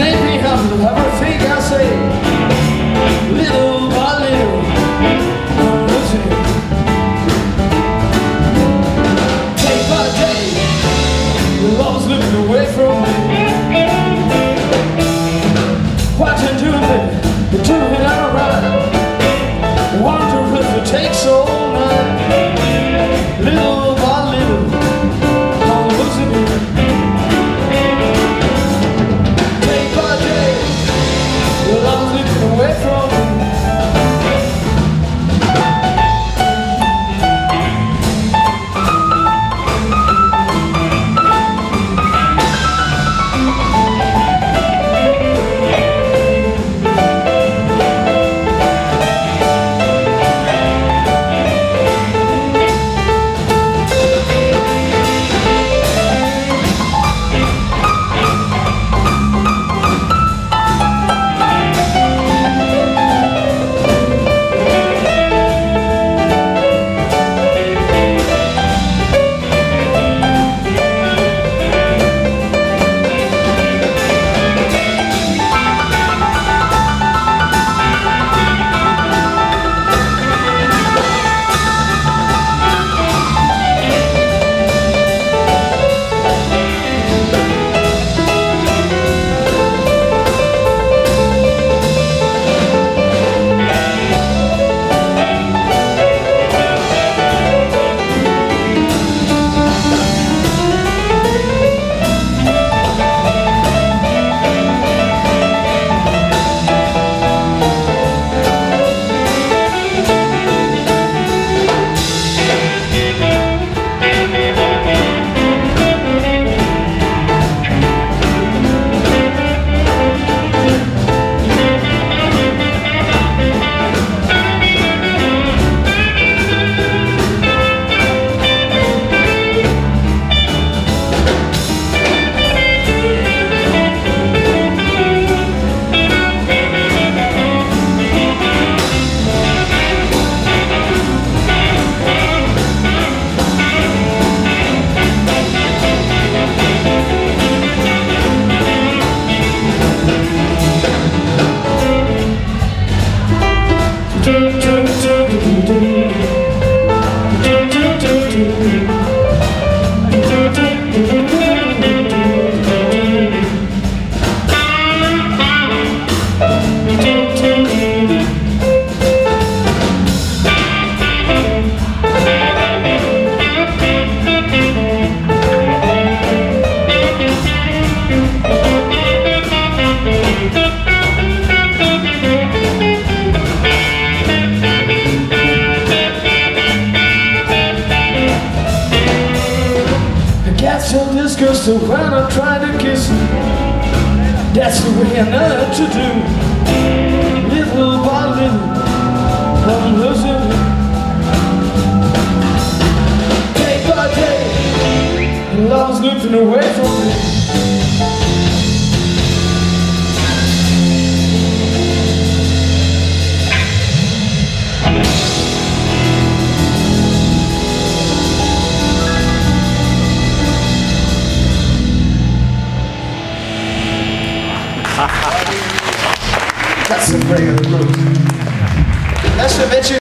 humble everything I say. Little by little, I'm losing. Day by day, looking away from me. So disgusted when I try to kiss you. That's the way I know to do. Little by little, I'm losing. Day by day, love's looking away from me. That's the break of. That's the Mitchell.